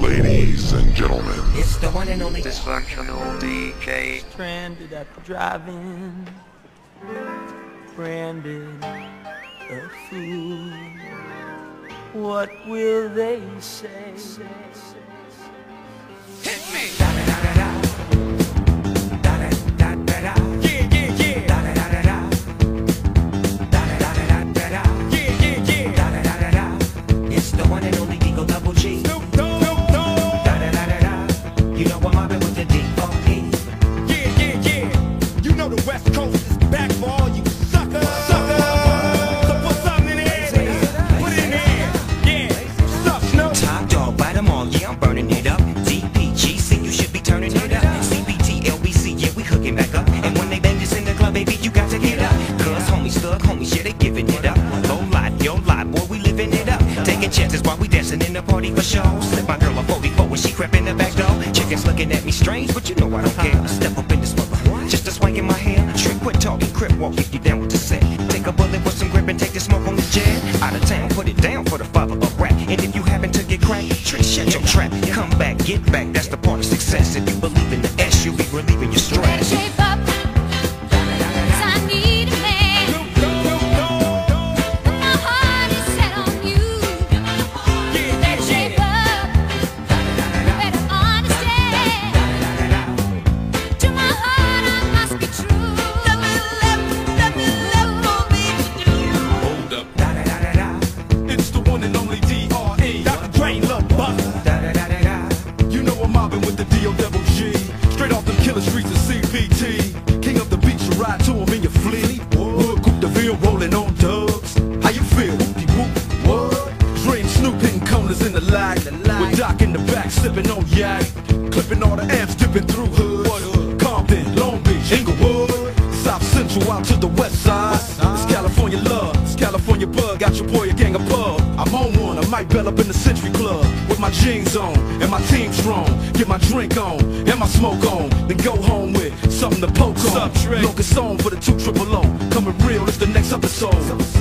Ladies and gentlemen, It's the one and only Dysfunctional DJ. Stranded at the drive-in, branded a fool. What will they say? Hit homies, thug homies, yeah, they giving it up. Low life, yo life, boy, we living it up. Taking chances while we dancing in the party for show. Slip my girl a 44 when she crept in the back door. Chickens looking at me strange, but you know I don't care. I step up in this mother, just a swank in my hair. Trick, quit talking, crip walk if you down with the set. Take a bullet with some grip and take the smoke on the jet. Out of town, put it down for the father of rap. And if you happen to get cracked, trick, shut your trap. Come back, get back, that's the part of success. If you believe lag. With Doc in the back, sipping on yak. Clipping all the amps, dipping through hoods. Compton, Long Beach, Inglewood. South Central out to the west side. It's California love, it's California bug. Got your boy a gang above. I'm on one, I might bell up in the Century Club with my jeans on and my team strong. Get my drink on and my smoke on, then go home with something to poke on. Locust on for the two triple O. Coming real, it's the next episode. Better shape up.